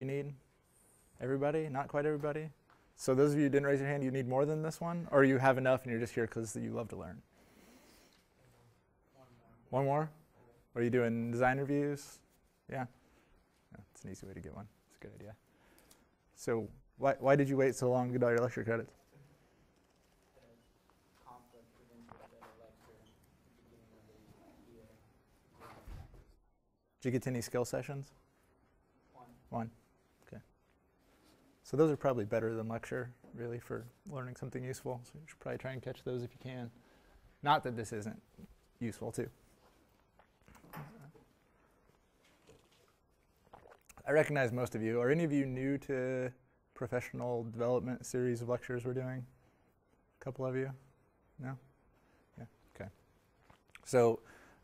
you need? Everybody? Not quite everybody? So those of you who didn't raise your hand, you need more than this one? Or you have enough and you're just here because you love to learn? One more? Are you doing design reviews? Yeah? It's an easy way to get one. It's a good idea. So why, why did you wait so long to get all your lecture credits? Did you get to any skill sessions? One. One. So those are probably better than lecture, really, for learning something useful. So you should probably try and catch those if you can. Not that this isn't useful too. I recognize most of you. Are any of you new to professional development series of lectures we're doing? A couple of you? No? Yeah, okay. So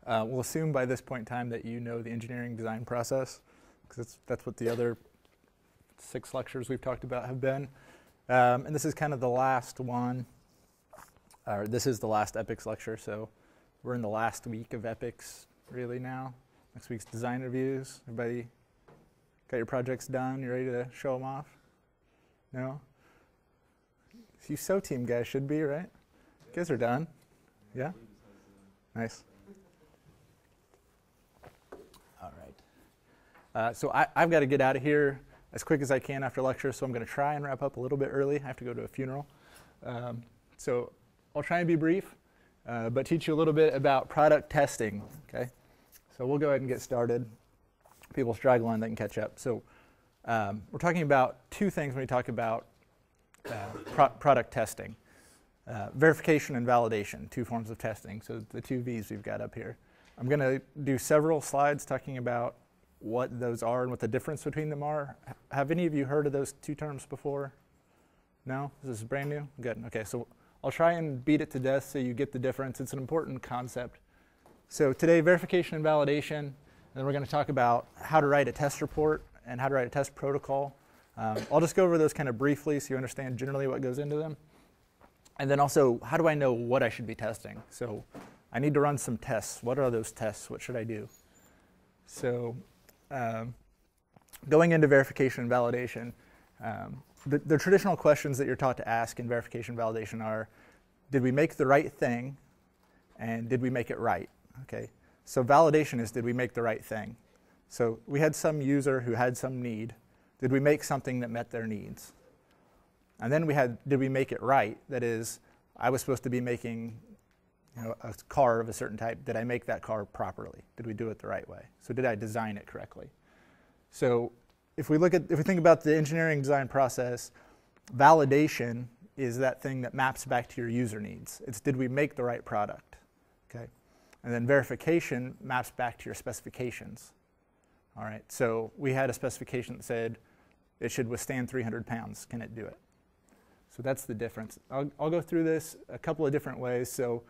uh, we'll assume by this point in time that you know the engineering design process, because that's what the other six lectures we've talked about have been. Um, and this is kind of the last one, or this is the last EPICS lecture, so we're in the last week of EPICS really now. Next week's design reviews. Everybody got your projects done? You ready to show them off? No? You SO team guys should be, right? You guys are done? Yeah? Nice. Uh, so I, have got to get out of here as quick as I can after lecture, so I'm going to try and wrap up a little bit early. I have to go to a funeral. Um, so I'll try and be brief, uh, but teach you a little bit about product testing. Okay, so we'll go ahead and get started. People struggling, they can catch up. So um, we're talking about two things when we talk about uh, pro- product testing. Uh, verification and validation, two forms of testing. So the two V's we've got up here. I'm going to do several slides talking about what those are and what the difference between them are. Have any of you heard of those two terms before? No? This is brand new? Good. Okay, so I'll try and beat it to death so you get the difference. It's an important concept. So today, verification and validation, and then we're going to talk about how to write a test report and how to write a test protocol. Um, I'll just go over those kind of briefly so you understand generally what goes into them. And then also, how do I know what I should be testing? So I need to run some tests. What are those tests? What should I do? So um, going into verification and validation, um, the, the, traditional questions that you're taught to ask in verification validation are, did we make the right thing, and did we make it right? Okay. So validation is, did we make the right thing? So we had some user who had some need. Did we make something that met their needs? And then we had, did we make it right? That is, I was supposed to be making you know, a car of a certain type, did I make that car properly? Did we do it the right way? So did I design it correctly? So if we look at, if we think about the engineering design process, validation is that thing that maps back to your user needs. It's did we make the right product? Okay. And then verification maps back to your specifications. All right. So we had a specification that said it should withstand 300 pounds. Can it do it? So that's the difference. I'll, I'll go through this a couple of different ways. So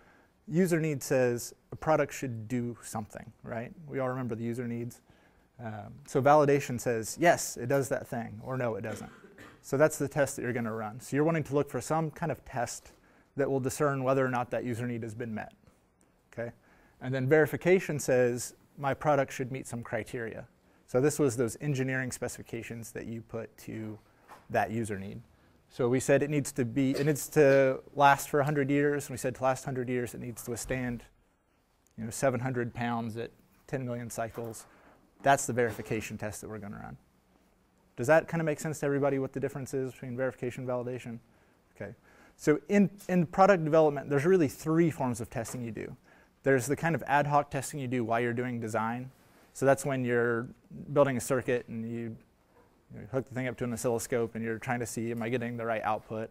user need says a product should do something, right? We all remember the user needs. Um, so validation says, yes, it does that thing, or no, it doesn't. So that's the test that you're going to run. So you're wanting to look for some kind of test that will discern whether or not that user need has been met. Okay? And then verification says, my product should meet some criteria. So this was those engineering specifications that you put to that user need. So we said it needs to be, it needs to last for 100 years. And we said to last 100 years, it needs to withstand, you know, 700 pounds at 10 million cycles. That's the verification test that we're going to run. Does that kind of make sense to everybody what the difference is between verification and validation? Okay. So in, in product development, there's really three forms of testing you do. There's the kind of ad hoc testing you do while you're doing design. So that's when you're building a circuit and you you hook the thing up to an oscilloscope and you're trying to see, am I getting the right output?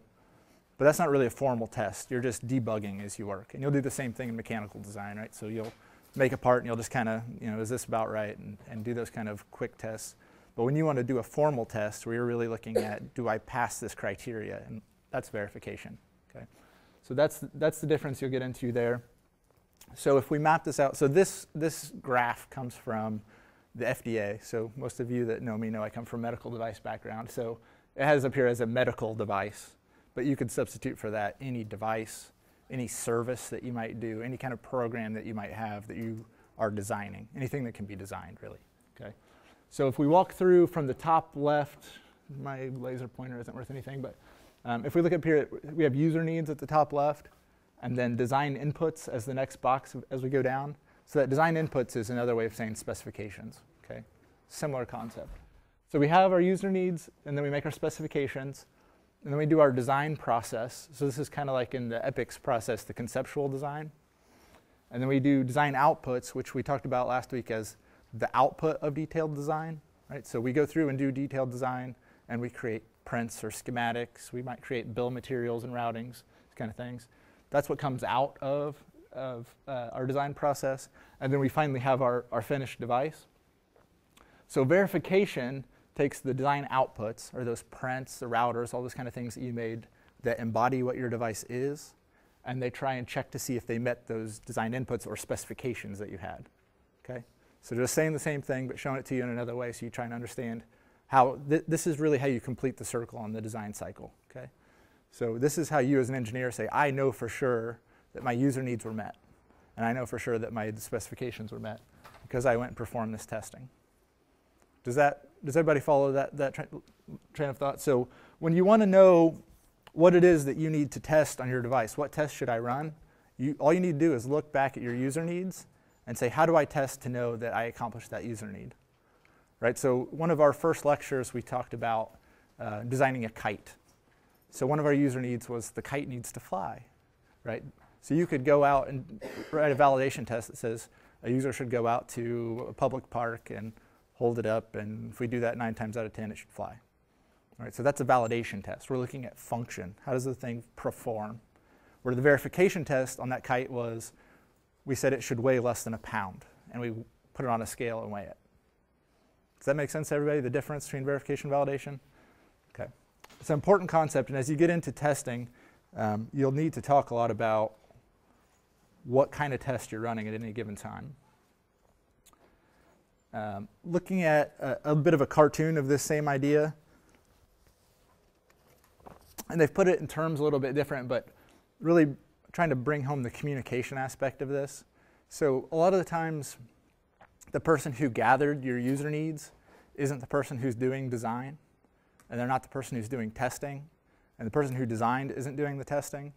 But that's not really a formal test. You're just debugging as you work. And you'll do the same thing in mechanical design, right? So you'll make a part and you'll just kind of, you know, is this about right? And, and do those kind of quick tests. But when you want to do a formal test where you're really looking at, do I pass this criteria? And that's verification, okay? So that's, that's the difference you'll get into there. So if we map this out, so this, this graph comes from the FDA. So most of you that know me know I come from medical device background. So it has up here as a medical device, but you could substitute for that any device, any service that you might do, any kind of program that you might have that you are designing, anything that can be designed really. Okay. So if we walk through from the top left, my laser pointer isn't worth anything, but um, if we look up here, we have user needs at the top left, and then design inputs as the next box as we go down. So that design inputs is another way of saying specifications, okay? Similar concept. So we have our user needs, and then we make our specifications, and then we do our design process. So this is kind of like in the EPICS process, the conceptual design. And then we do design outputs, which we talked about last week as the output of detailed design, right? So we go through and do detailed design, and we create prints or schematics. We might create bill materials and routings, kind of things. That's what comes out of, of uh, our design process. And then we finally have our, our finished device. So verification takes the design outputs, or those prints, the routers, all those kind of things that you made that embody what your device is, and they try and check to see if they met those design inputs or specifications that you had. Okay? So just saying the same thing, but showing it to you in another way so you try and understand how th this is really how you complete the circle on the design cycle. Okay? So this is how you as an engineer say, I know for sure that my user needs were met. And I know for sure that my specifications were met because I went and performed this testing. Does that, does everybody follow that, that tra train of thought? So when you want to know what it is that you need to test on your device, what test should I run? You, all you need to do is look back at your user needs and say, how do I test to know that I accomplished that user need? Right, so one of our first lectures, we talked about uh, designing a kite. So one of our user needs was the kite needs to fly, right? So you could go out and write a validation test that says a user should go out to a public park and hold it up, and if we do that nine times out of 10, it should fly. All right, so that's a validation test. We're looking at function. How does the thing perform? Where the verification test on that kite was, we said it should weigh less than a pound, and we put it on a scale and weigh it. Does that make sense to everybody, the difference between verification and validation? Okay. It's an important concept, and as you get into testing, um, you'll need to talk a lot about what kind of test you're running at any given time. Um, looking at a, a, bit of a cartoon of this same idea, and they've put it in terms a little bit different, but really trying to bring home the communication aspect of this. So a lot of the times, the person who gathered your user needs isn't the person who's doing design and they're not the person who's doing testing, and the person who designed isn't doing the testing.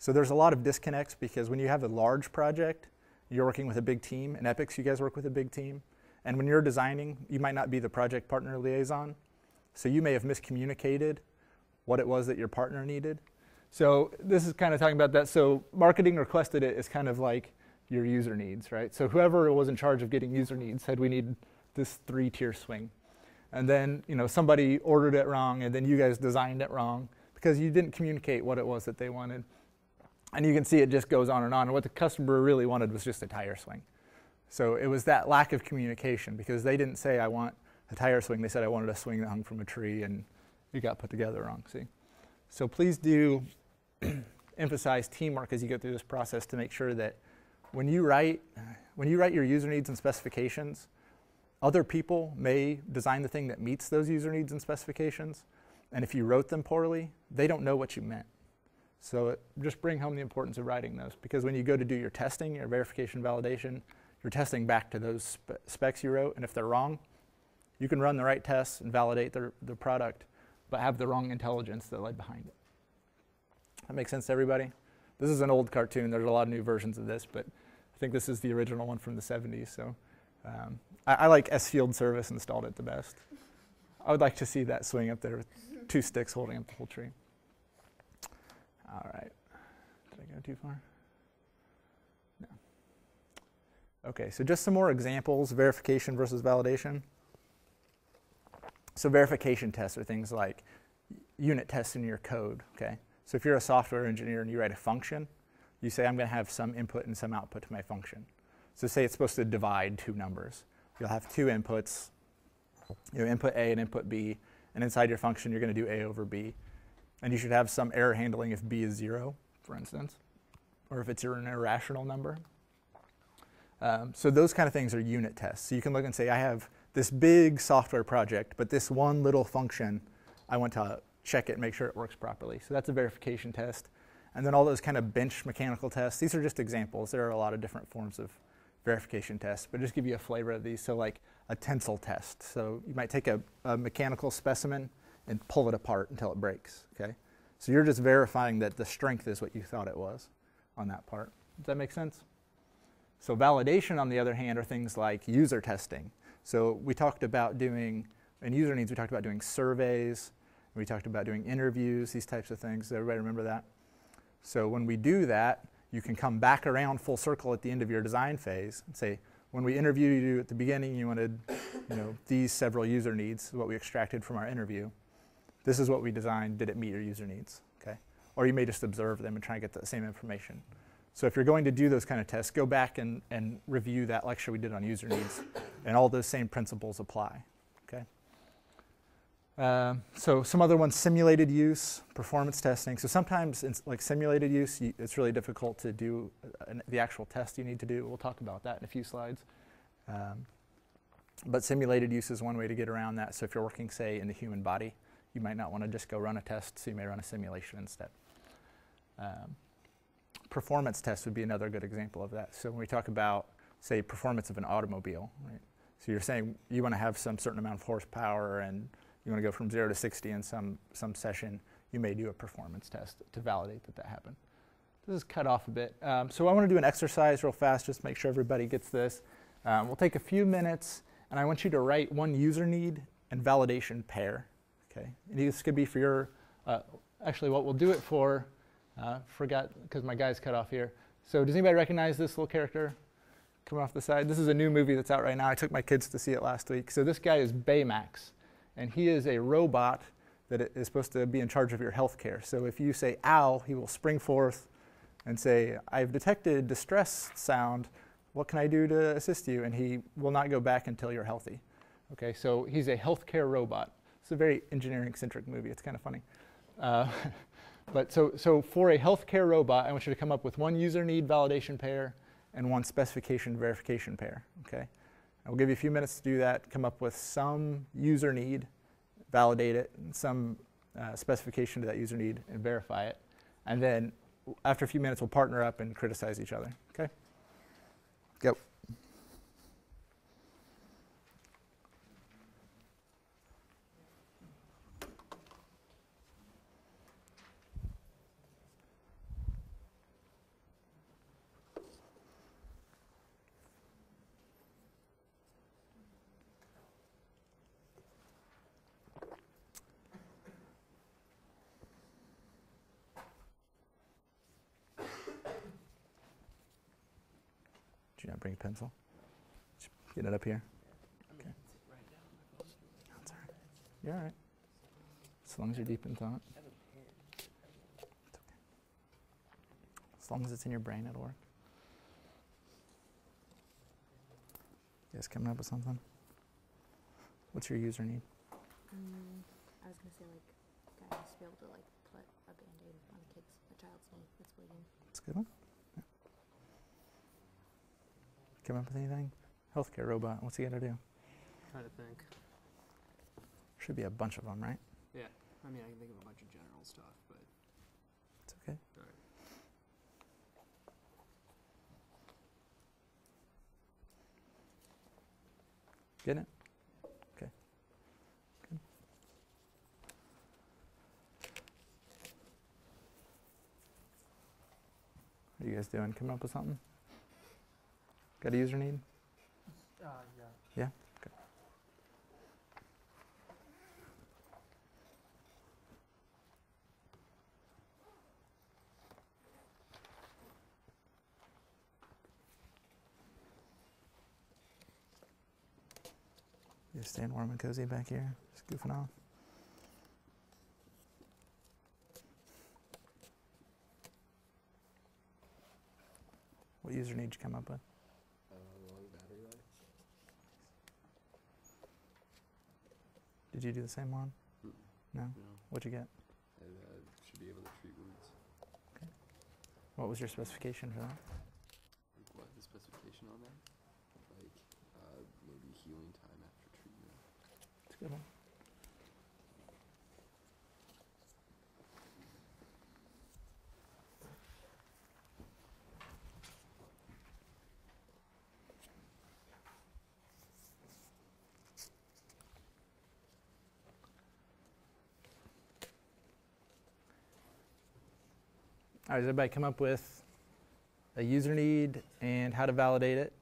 So there's a lot of disconnects because when you have a large project, you're working with a big team. In EPICS, you guys work with a big team. And when you're designing, you might not be the project partner liaison. So you may have miscommunicated what it was that your partner needed. So this is kind of talking about that. So marketing requested it is kind of like your user needs, right? So whoever was in charge of getting user needs said we need this three-tier swing and then you know somebody ordered it wrong and then you guys designed it wrong because you didn't communicate what it was that they wanted and you can see it just goes on and on. And what the customer really wanted was just a tire swing. So it was that lack of communication because they didn't say i want a tire swing. They said i wanted a swing that hung from a tree and it got put together wrong. See? So please do emphasize teamwork as you go through this process to make sure that when you write when you write your user needs and specifications other people may design the thing that meets those user needs and specifications, and if you wrote them poorly, they don't know what you meant. So it, just bring home the importance of writing those, because when you go to do your testing, your verification validation, you're testing back to those spe specs you wrote, and if they're wrong, you can run the right tests and validate the, the product, but have the wrong intelligence that led behind it. That makes sense to everybody? This is an old cartoon. There's a lot of new versions of this, but I think this is the original one from the 70s. So um, I, I like S Field Service installed it the best. I would like to see that swing up there with two sticks holding up the whole tree. All right. Did I go too far? No. Okay, so just some more examples, verification versus validation. So verification tests are things like unit tests in your code, okay? So if you're a software engineer and you write a function, you say, I'm going to have some input and some output to my function. So say it's supposed to divide two numbers. You'll have two inputs, you know, input A and input B, and inside your function you're going to do A over B. And you should have some error handling if B is zero, for instance, or if it's an irrational number. Um, so those kind of things are unit tests. So you can look and say, I have this big software project, but this one little function, I want to check it and make sure it works properly. So that's a verification test. And then all those kind of bench mechanical tests, these are just examples. There are a lot of different forms of verification tests, but just give you a flavor of these. So like a tensile test. So you might take a, a mechanical specimen and pull it apart until it breaks. Okay. So you're just verifying that the strength is what you thought it was on that part. Does that make sense? So validation, on the other hand, are things like user testing. So we talked about doing, in user needs, we talked about doing surveys, we talked about doing interviews, these types of things. Does everybody remember that? So when we do that, you can come back around full circle at the end of your design phase and say, when we interviewed you at the beginning, you wanted you know, these several user needs, what we extracted from our interview. This is what we designed. Did it meet your user needs? Okay. Or you may just observe them and try and get the same information. So if you're going to do those kind of tests, go back and, and review that lecture we did on user needs, and all those same principles apply. Okay. Uh, so some other ones, simulated use, performance testing. So sometimes, in, like simulated use, you, it's really difficult to do an, the actual test you need to do. We'll talk about that in a few slides. Um, but simulated use is one way to get around that. So if you're working, say, in the human body, you might not want to just go run a test, so you may run a simulation instead. Um, performance test would be another good example of that. So when we talk about, say, performance of an automobile, right? So you're saying you want to have some certain amount of horsepower and you want to go from zero to 60 in some, some session, you may do a performance test to validate that that happened. This is cut off a bit. Um, so I want to do an exercise real fast, just make sure everybody gets this. Um, we'll take a few minutes, and I want you to write one user need and validation pair. Okay, and this could be for your, uh, actually what we'll do it for, uh, forgot because my guy's cut off here. So does anybody recognize this little character coming off the side? This is a new movie that's out right now. I took my kids to see it last week. So this guy is Baymax, and he is a robot that is supposed to be in charge of your health care. So if you say ow, he will spring forth and say, I've detected distress sound. What can I do to assist you? And he will not go back until you're healthy. Okay, so he's a healthcare robot. It's a very engineering centric movie. It's kind of funny. Uh, but so, so for a healthcare robot, I want you to come up with one user need validation pair and one specification verification pair. Okay, I'll give you a few minutes to do that. Come up with some user need, validate it, and some uh, specification to that user need, and verify it. And then after a few minutes, we'll partner up and criticize each other. Okay. Go. Did you not bring a pencil? Get it up here. Okay. That's all right. You're all right. As long as you're deep in thought. It's okay. As long as it's in your brain, it'll work. You guys coming up with something? What's your user need? Mm, I was gonna say like guys to be able to like put a band-aid on a kid's a child's knee that's bleeding. That's a good one. Yeah. Come up with anything? Healthcare robot. What's he got to do? Trying to think. Should be a bunch of them, right? Yeah. I mean, I can think of a bunch of general stuff, but It's okay. alright. Getting it? Okay. Good. What are you guys doing? Coming up with something? Got a user need? Uh, yeah. Yeah? Good. You staying warm and cozy back here? Just goofing off? What user need you come up with? Uh, long battery life. Did you do the same one? Mm. No? No. What'd you get? And uh, should be able to treat wounds. What was your specification for that? Like what the specification on that? Like uh, maybe healing time after treatment. It's a good one. All right, does everybody come up with a user need and how to validate it?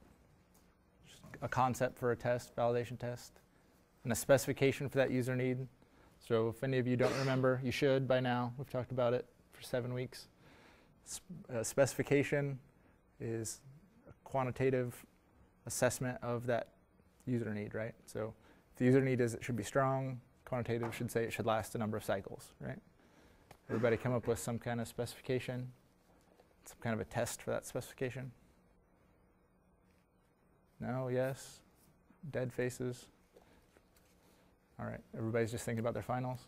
Just a concept for a test, validation test, and a specification for that user need. So if any of you don't remember, you should by now. We've talked about it for seven weeks. Uh, specification is a quantitative assessment of that user need, right? So if the user need is it should be strong, quantitative should say it should last a number of cycles, right? Everybody come up with some kind of specification, some kind of a test for that specification? No, yes? Dead faces? All right, everybody's just thinking about their finals?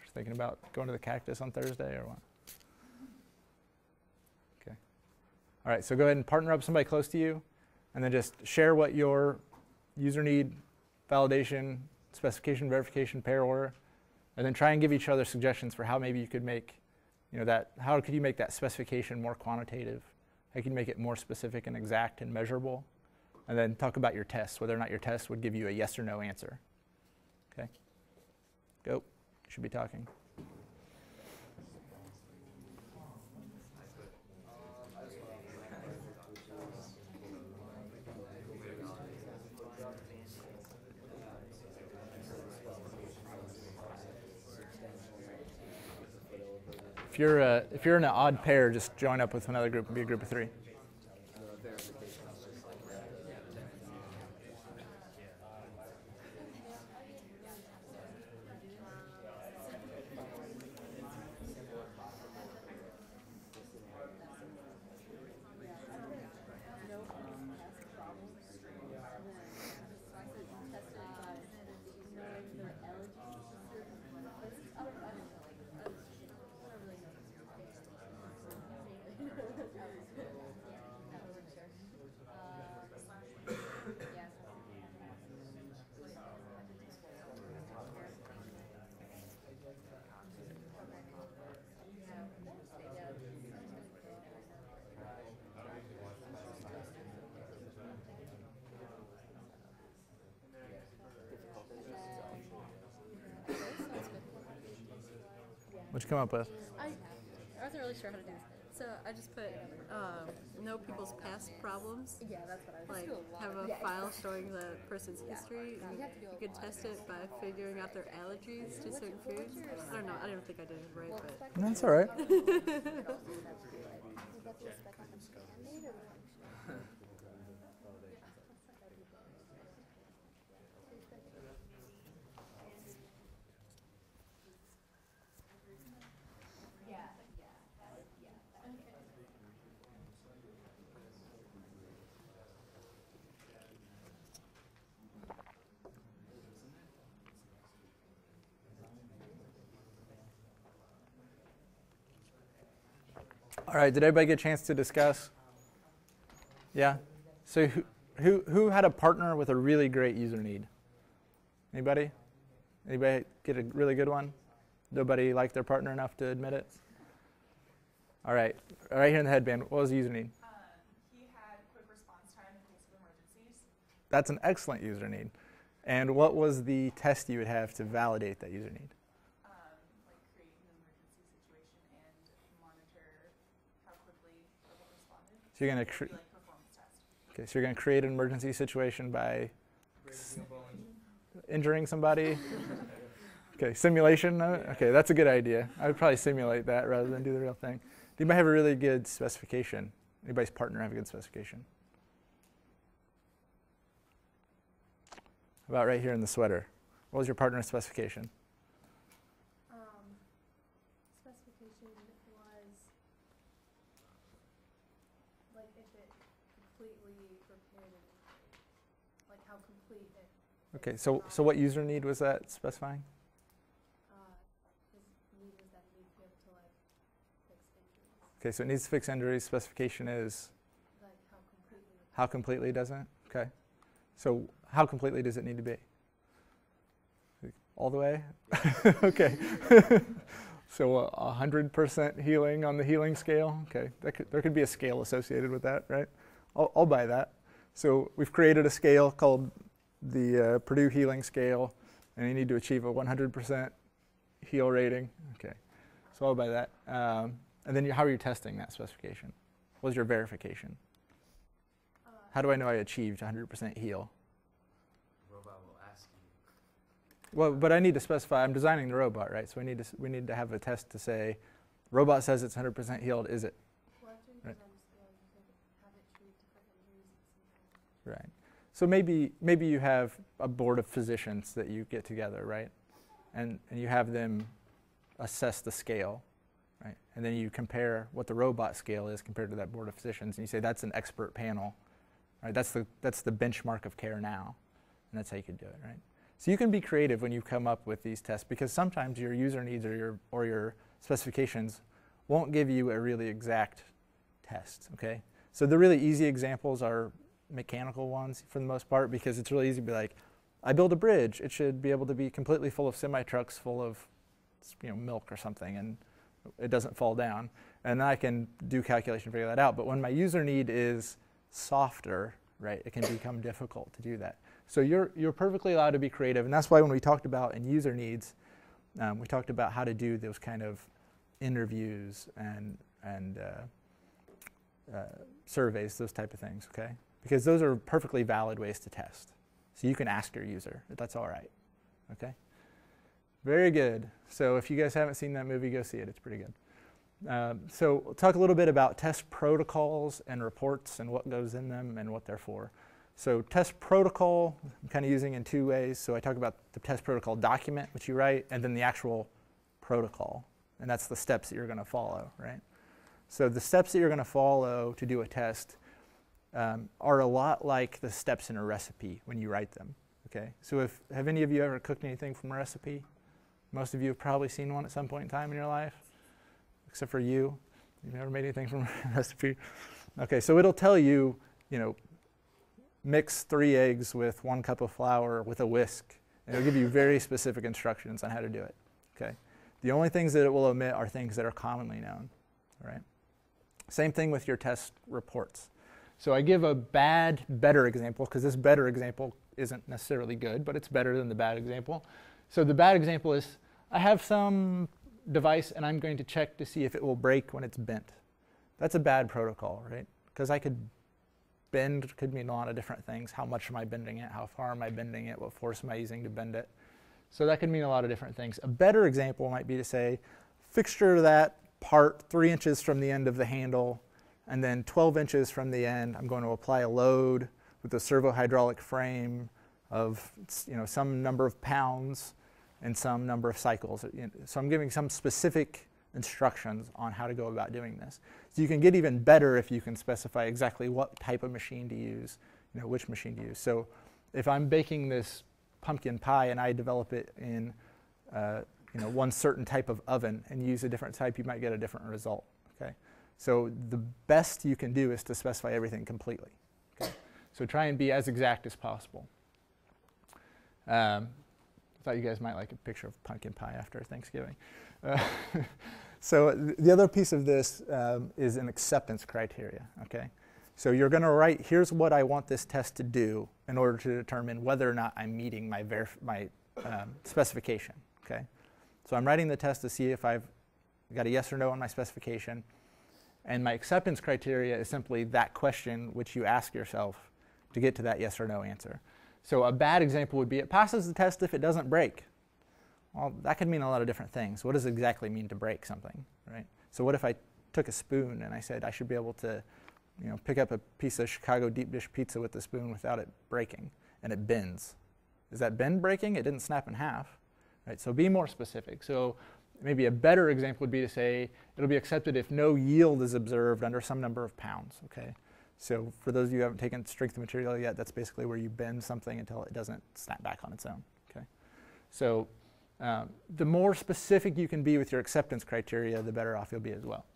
Just thinking about going to the cactus on Thursday or what? Okay. All right, so go ahead and partner up somebody close to you and then just share what your user need, validation, specification, verification pair were, and then try and give each other suggestions for how maybe you could make, you know, that, how could you make that specification more quantitative? How can you make it more specific and exact and measurable? And then talk about your tests, whether or not your test would give you a yes or no answer. Okay? Go. Should be talking. You're, uh, if you're in an odd pair, just join up with another group and be a group of three. Come up with? I, I wasn't really sure how to do this. So I just put um, know people's past problems. Yeah, that's what I was. Like have a file showing the person's history. And You have to do you a could test it by figuring out their allergies to certain foods. I don't know. I don't think I did it right, but That's all right. Would that be a spec on the Band-Aid or the function? All right, did everybody get a chance to discuss? Yeah? So who, who, who had a partner with a really great user need? Anybody? Anybody get a really good one? Nobody liked their partner enough to admit it? All right, right here in the headband, what was the user need? Uh, he had quick response time in case of emergencies. That's an excellent user need. And what was the test you would have to validate that user need? Um, like create an emergency situation and monitor how quickly people responded. So you're going to It'd cre- be like okay, so you're going to create an emergency situation by injuring somebody. okay, simulation. Okay, that's a good idea. I would probably simulate that rather than do the real thing. Do you might have a really good specification? Anybody's partner have a good specification? About right here in the sweater? What was your partner's specification? um, specification was like if it completely repaired it, like how complete it. Okay, so so what user need was that specifying? Uh, his need was that he needed to be able to like fix injuries, Okay, so it needs to fix injuries. Specification is like how completely. how completely doesn't it? Okay. So how completely does it need to be? All the way? okay. so a hundred percent healing on the healing scale. Okay, could, there could be a scale associated with that, right? I'll, I'll buy that. So we've created a scale called the uh, Purdue Healing Scale, and you need to achieve a 100% heal rating. Okay. So all by that. Um, and then you, how are you testing that specification? What's your verification? Uh, How do I know I achieved 100% heal? Robot will ask you. Well, but I need to specify. I'm designing the robot, right? So we need to we need to have a test to say, robot says it's 100% healed. Is it well, after you Right. design a scale, you could have it treat different injuries at the same time. right? So maybe maybe you have a board of physicians that you get together, right? And and you have them assess the scale, right? And then you compare what the robot scale is compared to that board of physicians, and you say that's an expert panel, right? That's the that's the benchmark of care now, and that's how you could do it, right? So you can be creative when you come up with these tests because sometimes your user needs or your or your specifications won't give you a really exact test, okay? So the really easy examples are mechanical ones for the most part because it's really easy to be like, I build a bridge. It should be able to be completely full of semi trucks full of you know milk or something, and it doesn't fall down. And then I can do calculation figure that out. But when my user need is softer, right, it can become difficult to do that. So you're you're perfectly allowed to be creative, and that's why when we talked about in user needs, um, we talked about how to do those kind of interviews and and uh, uh, surveys, those type of things. Okay because those are perfectly valid ways to test. So you can ask your user that's all right. Okay? Very good. So if you guys haven't seen that movie, go see it. It's pretty good. Um, so we'll talk a little bit about test protocols and reports and what goes in them and what they're for. So test protocol, I'm kind of using in two ways. So I talk about the test protocol document, which you write, and then the actual protocol. And that's the steps that you're going to follow, right? So the steps that you're going to follow to do a test um, are a lot like the steps in a recipe when you write them. Okay, so if have any of you ever cooked anything from a recipe? Most of you have probably seen one at some point in time in your life, except for you. You've never made anything from a recipe. Okay, so it'll tell you, you know, mix three eggs with one cup of flour with a whisk, and it'll give you very specific instructions on how to do it. Okay, the only things that it will omit are things that are commonly known. All right. Same thing with your test reports. So I give a bad, better example because this better example isn't necessarily good, but it's better than the bad example. So the bad example is I have some device and I'm going to check to see if it will break when it's bent. That's a bad protocol, right? Because I could bend could mean a lot of different things. How much am I bending it? How far am I bending it? What force am I using to bend it? So that could mean a lot of different things. A better example might be to say, fixture that part three inches from the end of the handle and then 12 inches from the end, I'm going to apply a load with a servo hydraulic frame of you know, some number of pounds and some number of cycles. So I'm giving some specific instructions on how to go about doing this. So you can get even better if you can specify exactly what type of machine to use, you know, which machine to use. So if I'm baking this pumpkin pie and I develop it in uh, you know, one certain type of oven and use a different type, you might get a different result. Okay? So the best you can do is to specify everything completely. Okay? So try and be as exact as possible. Um, I thought you guys might like a picture of pumpkin pie after Thanksgiving. Uh, so th- the other piece of this um, is an acceptance criteria. Okay, so you're going to write here's what I want this test to do in order to determine whether or not I'm meeting my my um, specification. Okay, so I'm writing the test to see if I've got a yes or no on my specification. And my acceptance criteria is simply that question which you ask yourself to get to that yes or no answer. So a bad example would be it passes the test if it doesn't break. Well, that could mean a lot of different things. What does it exactly mean to break something, right? So what if I took a spoon and I said I should be able to, you know, pick up a piece of Chicago deep dish pizza with the spoon without it breaking, and it bends? Is that bend breaking? It didn't snap in half, right? So be more specific. So maybe a better example would be to say it'll be accepted if no yield is observed under some number of pounds. Okay, so for those of you who haven't taken strength of material yet, that's basically where you bend something until it doesn't snap back on its own. Okay, so um, the more specific you can be with your acceptance criteria, the better off you'll be as well.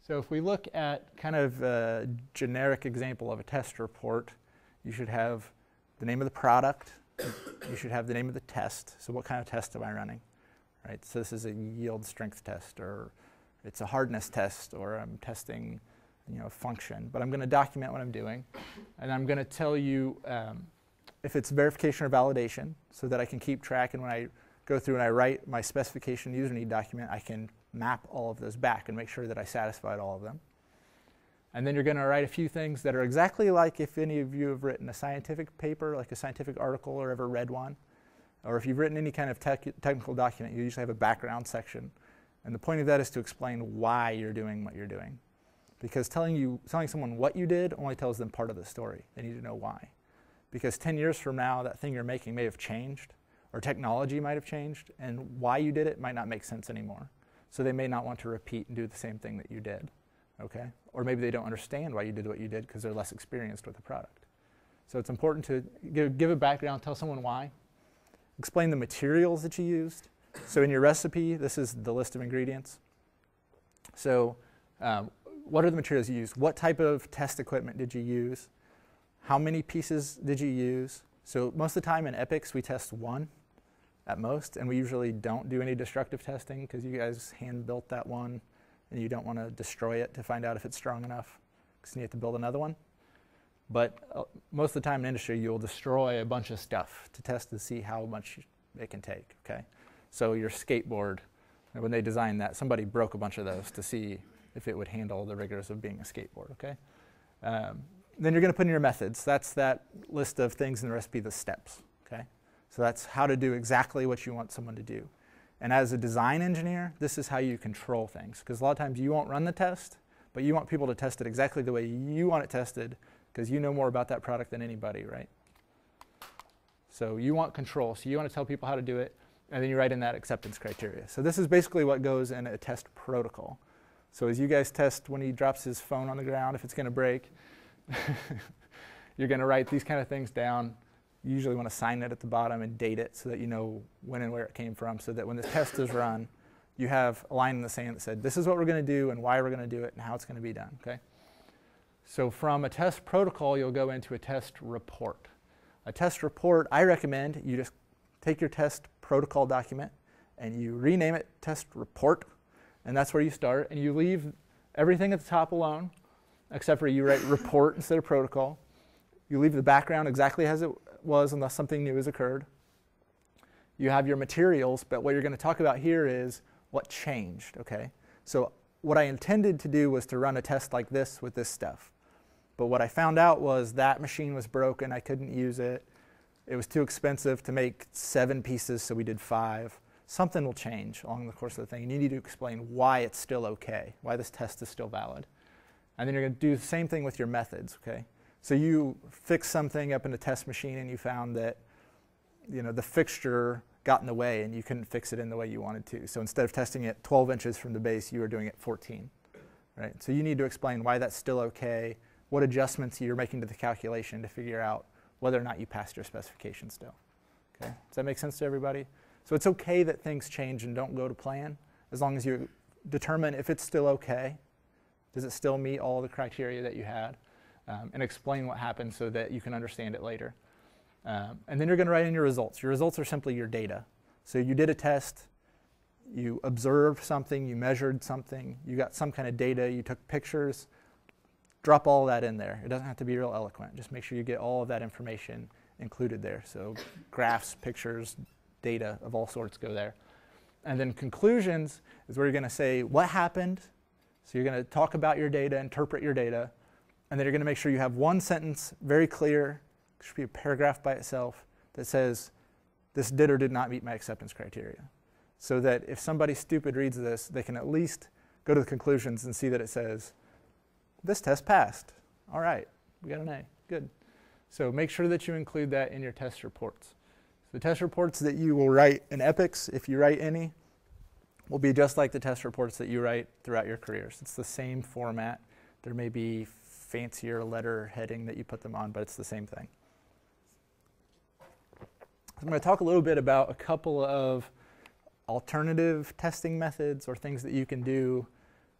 So if we look at kind of a generic example of a test report, you should have the name of the product. you should have the name of the test. So what kind of test am I running? Right? So this is a yield strength test, or it's a hardness test, or I'm testing, you know, a function. But I'm going to document what I'm doing, and I'm going to tell you um, if it's verification or validation, so that I can keep track. And when I go through and I write my specification user need document, I can map all of those back and make sure that I satisfied all of them. And then you're going to write a few things that are exactly like if any of you have written a scientific paper, like a scientific article, or ever read one, or if you've written any kind of tech, technical document, you usually have a background section. And the point of that is to explain why you're doing what you're doing. Because telling, you, telling someone what you did only tells them part of the story. They need to know why. Because 10 years from now, that thing you're making may have changed, or technology might have changed, and why you did it might not make sense anymore. So they may not want to repeat and do the same thing that you did. Okay? Or maybe they don't understand why you did what you did because they're less experienced with the product. So it's important to give, give a background, tell someone why, explain the materials that you used. So in your recipe, this is the list of ingredients. So um, what are the materials you used? What type of test equipment did you use? How many pieces did you use? So most of the time in Epics, we test one at most, and we usually don't do any destructive testing because you guys hand built that one and you don't want to destroy it to find out if it's strong enough because you have to build another one. But uh, most of the time in industry, you'll destroy a bunch of stuff to test to see how much it can take. Okay, so your skateboard, when they designed that, somebody broke a bunch of those to see if it would handle the rigors of being a skateboard. Okay, um, then you're going to put in your methods. That's that list of things in the recipe, the steps. Okay, so that's how to do exactly what you want someone to do. And as a design engineer, this is how you control things. Because a lot of times you won't run the test, but you want people to test it exactly the way you want it tested because you know more about that product than anybody, right? So you want control. So you want to tell people how to do it, and then you write in that acceptance criteria. So this is basically what goes in a test protocol. So as you guys test when he drops his phone on the ground, if it's going to break, you're going to write these kind of things down. You usually want to sign it at the bottom and date it so that you know when and where it came from, so that when the test is run, you have a line in the sand that said, this is what we're going to do and why we're going to do it and how it's going to be done, okay? So from a test protocol, you'll go into a test report. A test report, I recommend you just take your test protocol document and you rename it test report, and that's where you start, and you leave everything at the top alone, except for you write report instead of protocol. You leave the background exactly as it was unless something new has occurred. You have your materials, but what you're going to talk about here is what changed, okay? So what I intended to do was to run a test like this with this stuff. But what I found out was that machine was broken. I couldn't use it. It was too expensive to make seven pieces, so we did five. Something will change along the course of the thing, and you need to explain why it's still okay, why this test is still valid. And then you're going to do the same thing with your methods, okay? So you fix something up in the test machine, and you found that, you know, the fixture got in the way, and you couldn't fix it in the way you wanted to. So instead of testing it 12 inches from the base, you were doing it 14, right? So you need to explain why that's still okay, what adjustments you're making to the calculation to figure out whether or not you passed your specification still. Okay, does that make sense to everybody? So it's okay that things change and don't go to plan as long as you determine if it's still okay. Does it still meet all the criteria that you had? Um, and explain what happened so that you can understand it later. Um, and then you're going to write in your results. Your results are simply your data. So you did a test, you observed something, you measured something, you got some kind of data, you took pictures, drop all that in there. It doesn't have to be real eloquent. Just make sure you get all of that information included there. So graphs, pictures, data of all sorts go there. And then conclusions is where you're going to say what happened. So you're going to talk about your data, interpret your data, and then you're going to make sure you have one sentence very clear, it should be a paragraph by itself, that says this did or did not meet my acceptance criteria. So that if somebody stupid reads this, they can at least go to the conclusions and see that it says this test passed. All right, we got an A. Good. So make sure that you include that in your test reports. The test reports that you will write in Epics, if you write any, will be just like the test reports that you write throughout your careers. It's the same format. There may be fancier letter heading that you put them on, but it's the same thing. I'm going to talk a little bit about a couple of alternative testing methods or things that you can do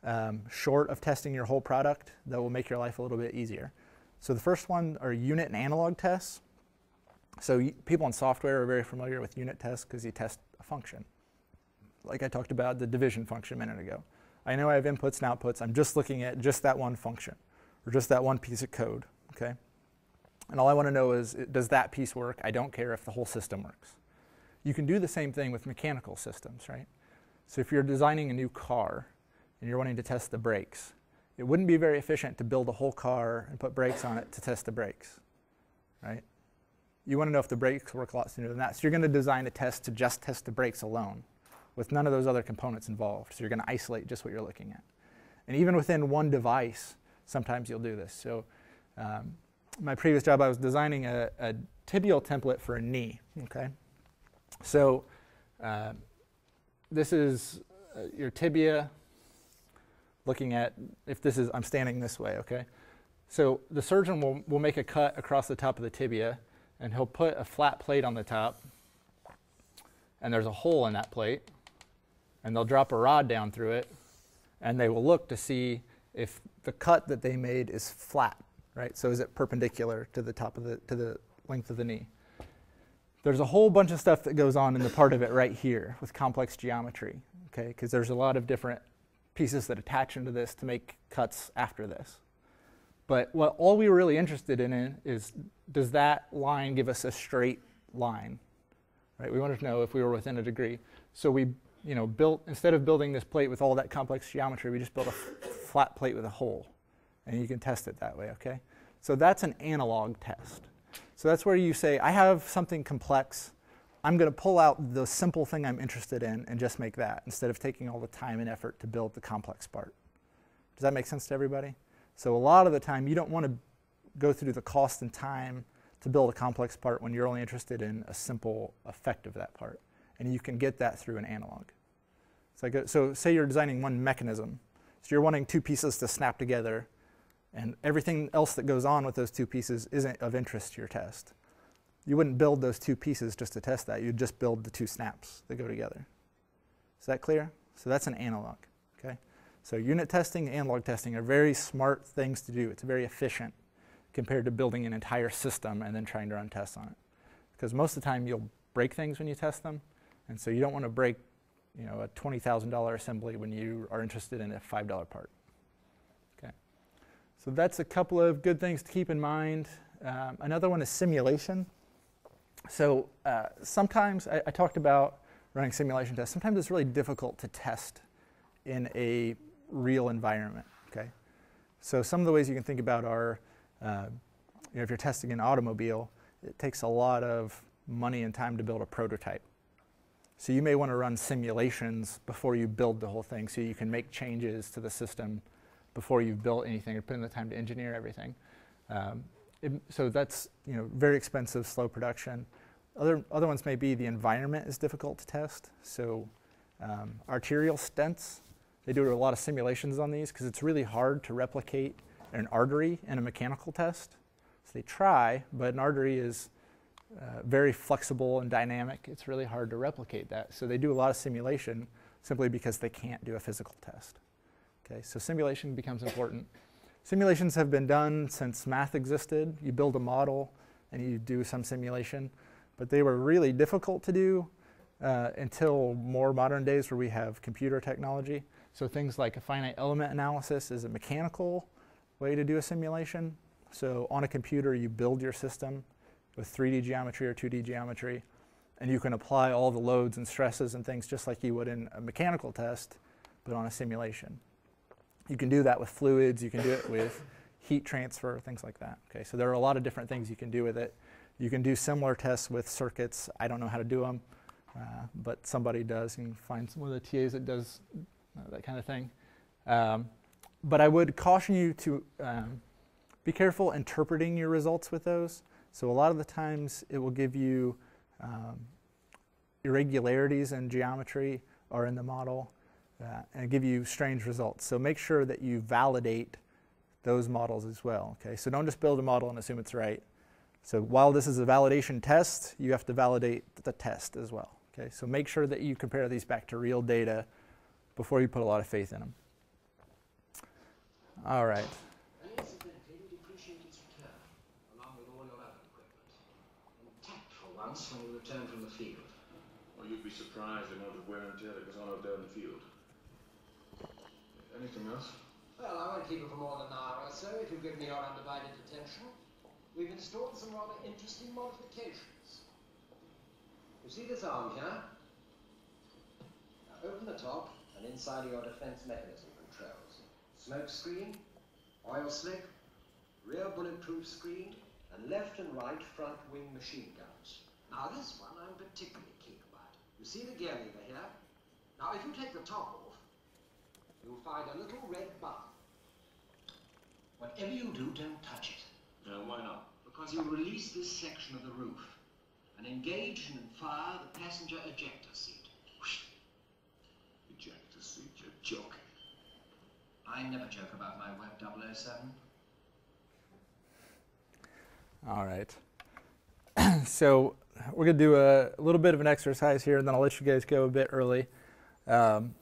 um, short of testing your whole product that will make your life a little bit easier. So the first one are unit and analog tests. So people in software are very familiar with unit tests because you test a function. Like I talked about the division function a minute ago. I know I have inputs and outputs. I'm just looking at just that one function or just that one piece of code, okay? And all I want to know is, does that piece work? I don't care if the whole system works. You can do the same thing with mechanical systems, right? So if you're designing a new car and you're wanting to test the brakes, it wouldn't be very efficient to build a whole car and put brakes on it to test the brakes, right? You want to know if the brakes work a lot sooner than that. So you're going to design a test to just test the brakes alone with none of those other components involved. So you're going to isolate just what you're looking at. And even within one device, sometimes you'll do this. So um, my previous job, I was designing a, a, tibial template for a knee, okay? So uh, this is uh, your tibia looking at if this is, I'm standing this way, okay? So the surgeon will, will make a cut across the top of the tibia and he'll put a flat plate on the top and there's a hole in that plate and they'll drop a rod down through it and they will look to see if the cut that they made is flat, right? So is it perpendicular to the top of the, to the length of the knee? There's a whole bunch of stuff that goes on in the part of it right here with complex geometry, okay? Because there's a lot of different pieces that attach into this to make cuts after this. But what all we were really interested in is does that line give us a straight line? Right? We wanted to know if we were within a degree. So we, you know, built instead of building this plate with all that complex geometry, we just built a flat plate with a hole. And you can test it that way, okay? So that's an analog test. So that's where you say, I have something complex. I'm going to pull out the simple thing I'm interested in and just make that instead of taking all the time and effort to build the complex part. Does that make sense to everybody? So a lot of the time, you don't want to go through the cost and time to build a complex part when you're only interested in a simple effect of that part. And you can get that through an analog. So, go, so say you're designing one mechanism. So you're wanting two pieces to snap together, and everything else that goes on with those two pieces isn't of interest to your test you wouldn't build those two pieces just to test that. You'd just build the two snaps that go together. Is that clear? So that's an analog, okay? So unit testing, and analog testing are very smart things to do. It's very efficient compared to building an entire system and then trying to run tests on it. Because most of the time you'll break things when you test them, and so you don't want to break, you know, a $20,000 assembly when you are interested in a $5 part. Okay. So that's a couple of good things to keep in mind. Um, another one is simulation. So uh, sometimes I, I, talked about running simulation tests. Sometimes it's really difficult to test in a real environment. Okay, so some of the ways you can think about are, uh, you know, if you're testing an automobile, it takes a lot of money and time to build a prototype. So you may want to run simulations before you build the whole thing, so you can make changes to the system before you've built anything or put in the time to engineer everything. Um, it, so that's you know very expensive, slow production. Other other ones may be the environment is difficult to test. So um, arterial stents, they do a lot of simulations on these because it's really hard to replicate an artery in a mechanical test. So they try, but an artery is uh, very flexible and dynamic. It's really hard to replicate that. So they do a lot of simulation simply because they can't do a physical test. Okay, so simulation becomes important. Simulations have been done since math existed. You build a model and you do some simulation, but they were really difficult to do uh, until more modern days where we have computer technology. So things like a finite element analysis is a mechanical way to do a simulation. So on a computer, you build your system with 3D geometry or 2D geometry, and you can apply all the loads and stresses and things just like you would in a mechanical test, but on a simulation. You can do that with fluids, you can do it with heat transfer, things like that. Okay, so there are a lot of different things you can do with it. You can do similar tests with circuits. I don't know how to do them, uh, but somebody does. You can find one of the TAs that does uh, that kind of thing. Um, but I would caution you to um, be careful interpreting your results with those. So a lot of the times it will give you um, irregularities in geometry or in the model uh, and give you strange results. So make sure that you validate those models as well. Okay, so don't just build a model and assume it's right. So while this is a validation test, you have to validate the test as well. Okay, so make sure that you compare these back to real data before you put a lot of faith in them. All right. when you return from the field. Well, you'd be surprised the amount of wear and tear that goes on out there in the field. Anything else? Well, I won't keep it for more than an hour or so if you give me your undivided attention. We've installed some rather interesting modifications. You see this arm here? Now open the top and inside are your defense mechanism controls. Smoke screen, oil slick, rear bulletproof screen, and left and right front wing machine guns. Now this one I'm particularly keen about. You see the gear lever here? Now if you take the top off, you'll find a little red button. Whatever you do, don't touch it. No, why not? Because you'll release this section of the roof and engage and fire the passenger ejector seat. Whoosh. Ejector seat, you're joking. I never joke about my web 007. All right. so we're going to do a, a little bit of an exercise here, and then I'll let you guys go a bit early. Um,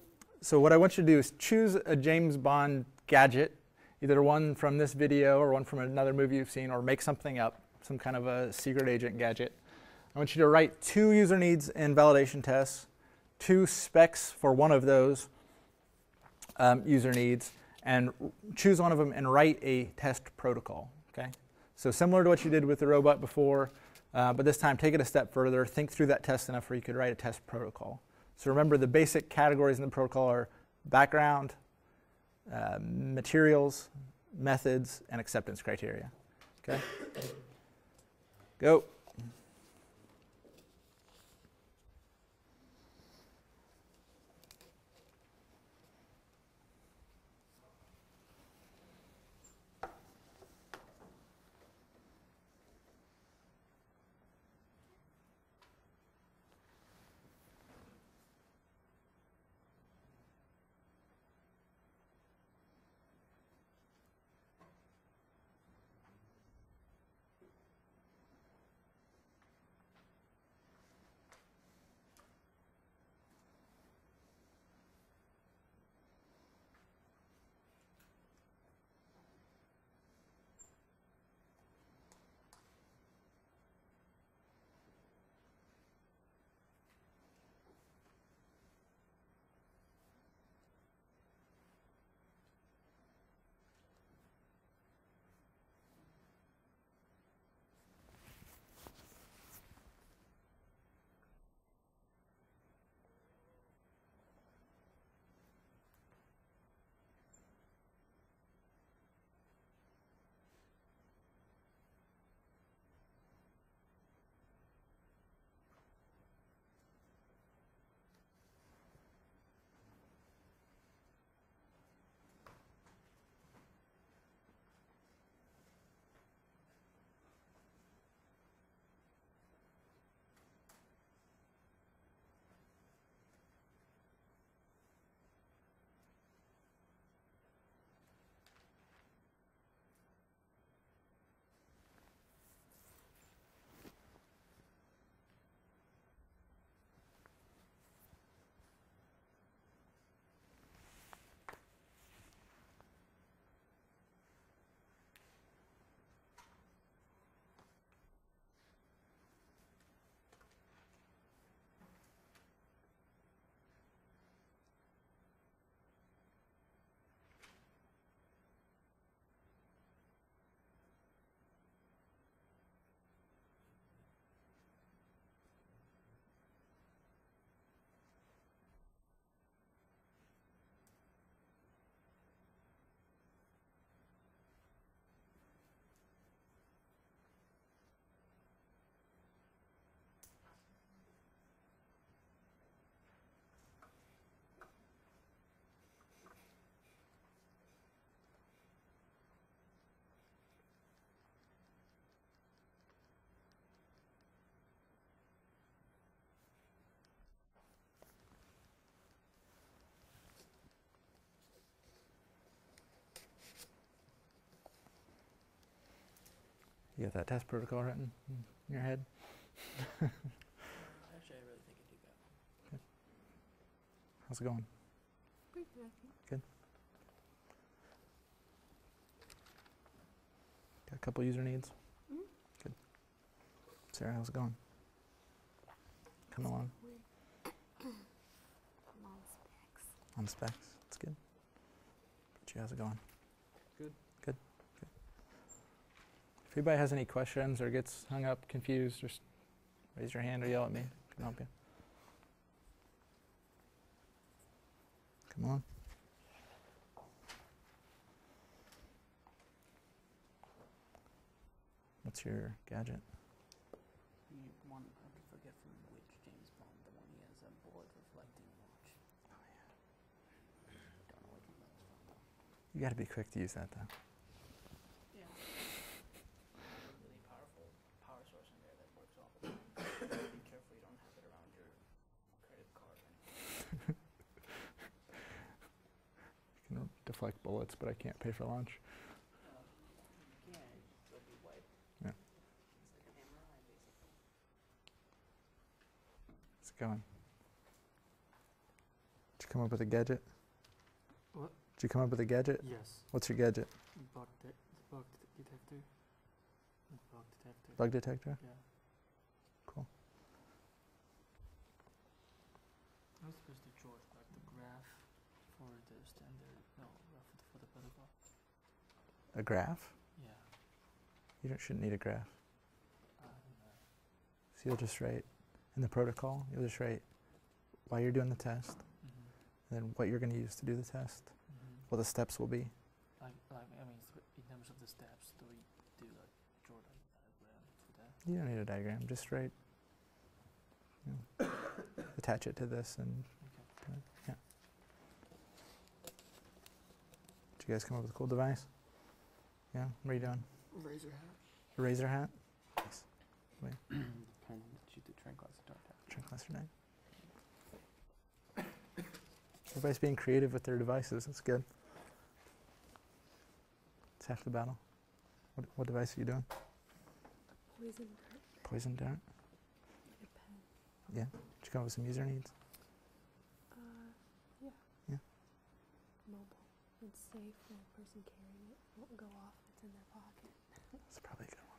so what I want you to do is choose a James Bond gadget, either one from this video or one from another movie you've seen, or make something up, some kind of a secret agent gadget. I want you to write two user needs and validation tests, two specs for one of those um, user needs, and choose one of them and write a test protocol. Okay. So similar to what you did with the robot before, uh, but this time take it a step further. Think through that test enough where you could write a test protocol. So remember the basic categories in the protocol are background, uh, materials, methods, and acceptance criteria. Okay? Go. You got that test protocol written in your head? Actually, I really think I do that. How's it going? Good. Got a couple user needs? Mm-hmm. Good. Sarah, how's it going? Coming along I'm on specs. on specs? That's good. But you, how's it going? Good. Good. Good. If anybody has any questions or gets hung up, confused, just raise your hand or yell at me. I can help you. Come on. What's your gadget? You want, I forget from which James Bond, the one he has a bullet reflecting watch. Oh yeah. Don't know what that was from though. You got to be quick to use that though. Yeah. really powerful power source in there that works all the time. Be careful you don't have it around your credit card. or anything. Deflect bullets, but I can't pay for lunch. It'll be white. Yeah. It's like an MRI basically. How's it going? Did you come up with a gadget? What? Did you come up with a gadget? Yes. What's your gadget? Bug, de- bug detector. Bug detector. Bug detector? Yeah. Cool. I was supposed to George like the graph for the standard. No, uh, for the, for the protocol. A graph? Yeah. You don't, shouldn't need a graph. So you'll just write in the protocol, you'll just write why you're doing the test, Mm-hmm. and then what you're going to use to do the test, Mm-hmm. what the steps will be. Like, like I mean, in terms of the steps, do we do like draw like diagram for that? You don't need a diagram, just write, you know, attach it to this and Okay. yeah. Did you guys come up with a cool device? Yeah, what are you doing? Razor hat. A razor hat? Nice. kind that shoot the tranquilizer dart out. Tranquilizer knife. Everybody's being creative with their devices. That's good. It's half the battle. What, what device are you doing? Poison dart, Poison dart? like a pen. Did you come up with some user needs? Uh, yeah. Yeah. Mobile. It's safe when the person carrying it won't go off. It's in their pocket. That's probably a good one.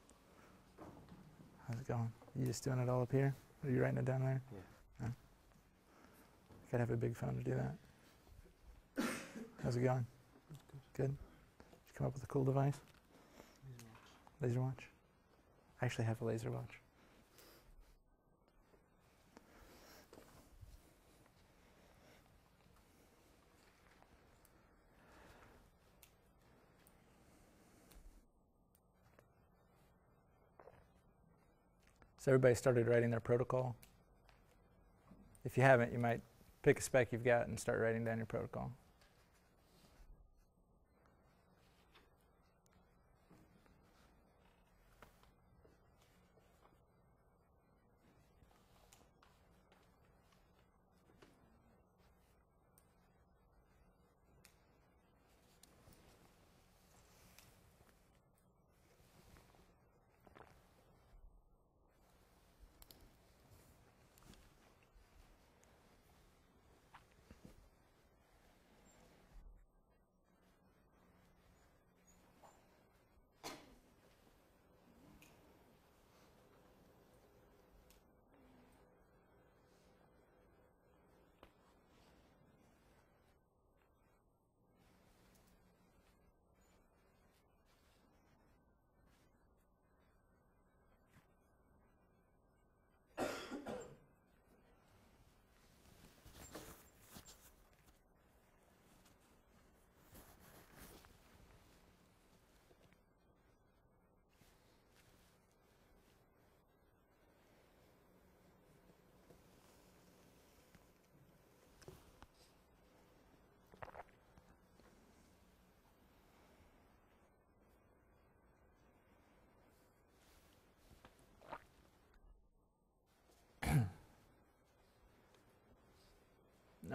How's it going? You just doing it all up here? Are you writing it down there? Yeah. Yeah. Gotta have a big phone to do that. How's it going? Good. Did you come up with a cool device? Laser watch. Laser watch. I actually have a laser watch. So everybody started writing their protocol. If you haven't, you might pick a spec you've got and start writing down your protocol.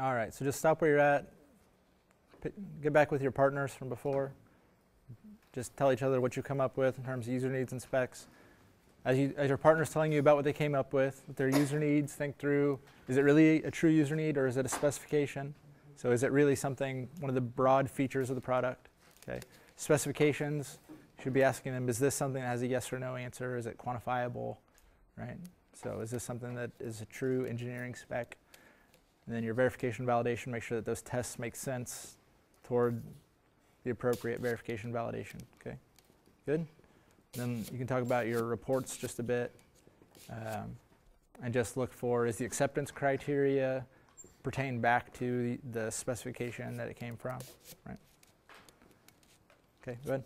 All right, so just stop where you're at. Get back with your partners from before. Just tell each other what you come up with in terms of user needs and specs. As, you, as your partner's telling you about what they came up with, with their user needs, think through is it really a true user need or is it a specification? So, is it really something, one of the broad features of the product? Okay. Specifications, you should be asking them is this something that has a yes or no answer? Is it quantifiable? Right? So, is this something that is a true engineering spec? And then your verification validation, make sure that those tests make sense toward the appropriate verification validation. Okay, good. Then you can talk about your reports just a bit, um, and just look for is the acceptance criteria pertain back to the, the specification that it came from, right? Okay, go ahead.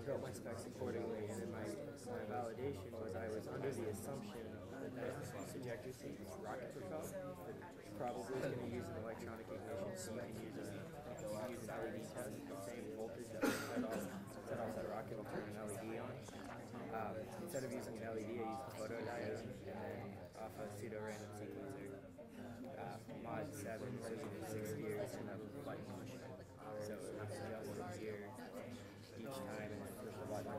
and built my specs accordingly. And then my, my validation was I was under the assumption that that ejector seat was rocket propelled. Probably going to use an electronic ignition, so you can use a you can use an LED test at the same voltage that will set off set off that rocket will turn an LED on. Um, instead of using an LED, I used a photodiode and then off a pseudo random sequencer. Uh, mod 7 was using six gears and a button. So it would adjust the gear each time and then push the button.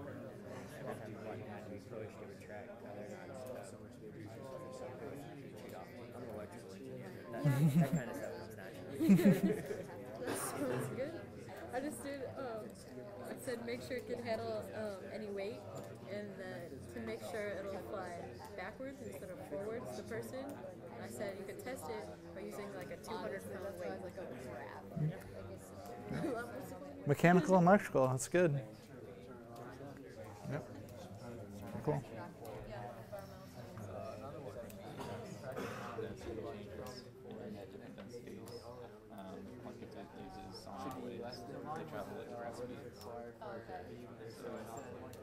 Every time the button had to be pushed, it would track whether or not it was off. I'm an electrical engineer. That, that kind of stuff is natural. Sounds good. I just did, um, I said make sure it can handle um, any weight and then to make sure it'll fly backwards instead of forwards, the person. I said you could test it by using like a 200 pound weight. like a and electrical, that's good. Yep. Cool.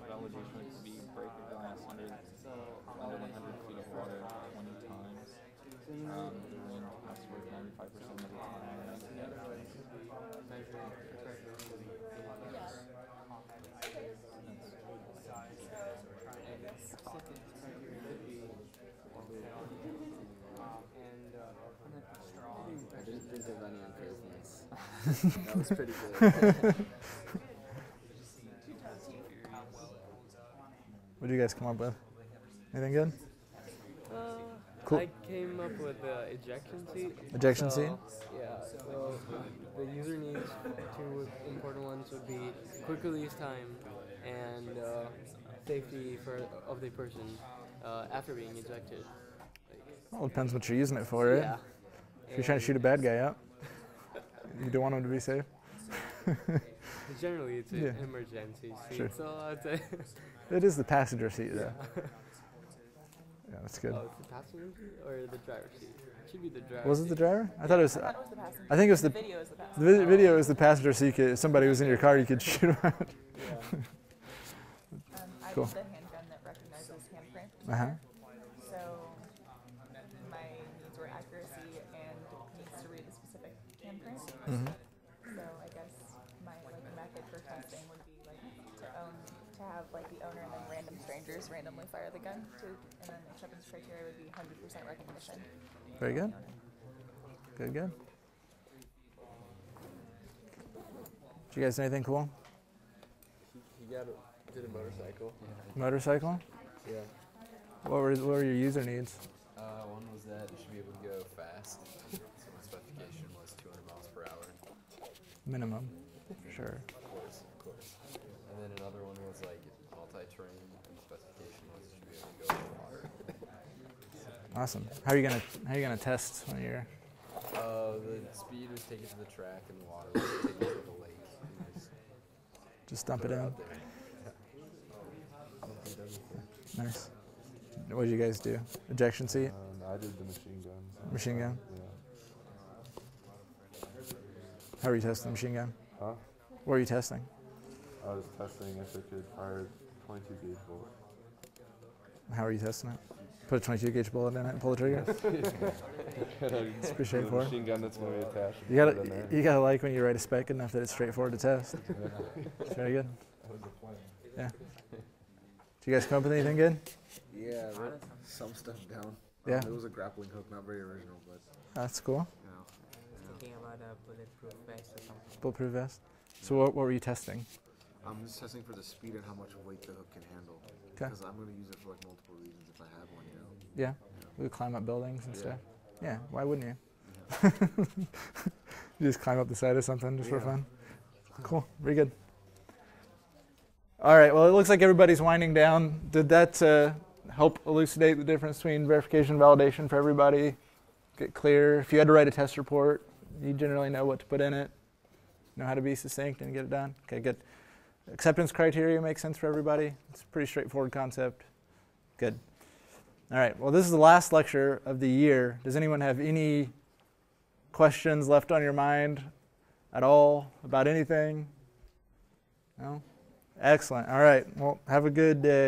validation would be break the glass under, under 100 feet of water 20 times. Um, and has to work 95% of the time. I didn't think of any on business. That was pretty good. What did you guys come up with? Anything good? Uh, Cool. I came up with uh, ejection seat. Ejection seat? Yeah. So the user needs two important ones would be quick release time and uh, safety for of the person uh, after being ejected. Well, it depends what you're using it for, right? Yeah. If you're trying to shoot a bad guy out, you don't want him to be safe. Generally, it's Yeah. an emergency seat, Sure. so I'd say. It is the passenger seat, though. Yeah. Yeah, that's good. Oh, it's the passenger seat or the driver seat? It should be the driver. Was it the driver? I thought it was. I thought it was the passenger. I think it was the. The video is the The passenger. vid- video is the passenger seat. Could, if somebody was in your car, you could shoot him out. Um, I Cool. the handgun that recognizes handprint. Uh huh. So my needs were accuracy and needs to read a specific handprint. Mhm. So I guess my like method for testing would be like to own to have like the owner and then random strangers randomly fire the gun to and then the acceptance criteria would be hundred percent recognition. Very good. Good, good. Did you guys do anything cool? He, he got a, did a motorcycle. Motorcycle? Yeah. What were what were your user needs? Uh, one was that you should be able to go fast. so my specification was 200 miles per hour. Minimum. Sure. Of course, of course. And then another one was like multi-terrain, and specification was you should be able to go in water. Awesome. How are you gonna How are you gonna test when you're? Uh, the speed was taken to the track, and the water was taken to the lake. and just Just dump it in. out. Nice. What did you guys do? Ejection seat? Um, I did the machine gun. Machine gun? Yeah. How were you testing the machine gun? Huh? What are you testing? I was testing if it could fire 22 gauge bullet. How are you testing it? Put a 22 gauge bullet in it and pull the trigger. it's pretty straightforward. Machine gun that's going to be attached. You put gotta you gotta like when you write a spec enough that it's straightforward to test. It's very good. That was the plan. Yeah. Did you guys come up with anything good? Yeah, some stuff down. Yeah. Um, it was a grappling hook, not very original, but That's cool. You about a bulletproof vest or something. Bulletproof vest. So what, what were you testing? I'm just testing for the speed and how much weight the hook can handle. 'Kay. Because I'm going to use it for like multiple reasons if I have one, you know. Yeah. We would climb up buildings and Yeah. stuff. Yeah. Why wouldn't you? You just climb up the side of something just for fun. Cool. Very good. All right. Well, it looks like everybody's winding down. Did that uh, help elucidate the difference between verification and validation for everybody? Get clear. If you had to write a test report, you generally know what to put in it, know how to be succinct and get it done. Okay, good. Acceptance criteria makes sense for everybody. It's a pretty straightforward concept. Good. All right. Well, this is the last lecture of the year. Does anyone have any questions left on your mind at all about anything? No? Excellent. All right. Well, have a good day.